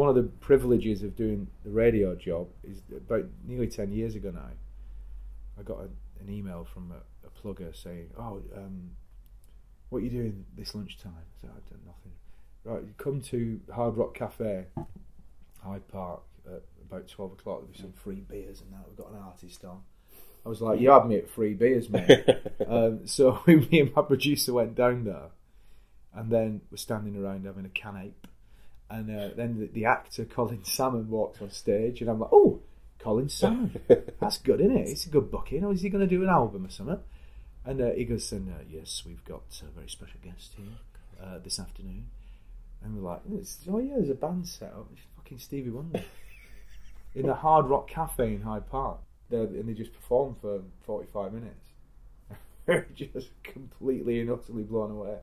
one of the privileges of doing the radio job is about nearly ten years ago now. I got a, an email from a, a plugger saying, "Oh, um, what are you doing this lunchtime?" I said, "I've done nothing." Right, you come to Hard Rock Cafe, Hyde Park, at about twelve o'clock. There'll be some free beers and that. We've got an artist on. I was like, "You had me at free beers, mate." um, so me and my producer went down there, and then we're standing around having a can ape, and uh, then the, the actor Colin Salmon walks on stage, and I'm like, "Oh, Colin Salmon, that's good, isn't it? It's a good booking. Or is he going to do an album or something?" And uh, he goes, "And uh, yes, we've got a very special guest here uh, this afternoon." And we're like, "Oh yeah, there's a band set up. It's fucking Stevie Wonder." in the Hard Rock Cafe in Hyde Park. They're, and they just performed for 45 minutes. just completely and utterly blown away.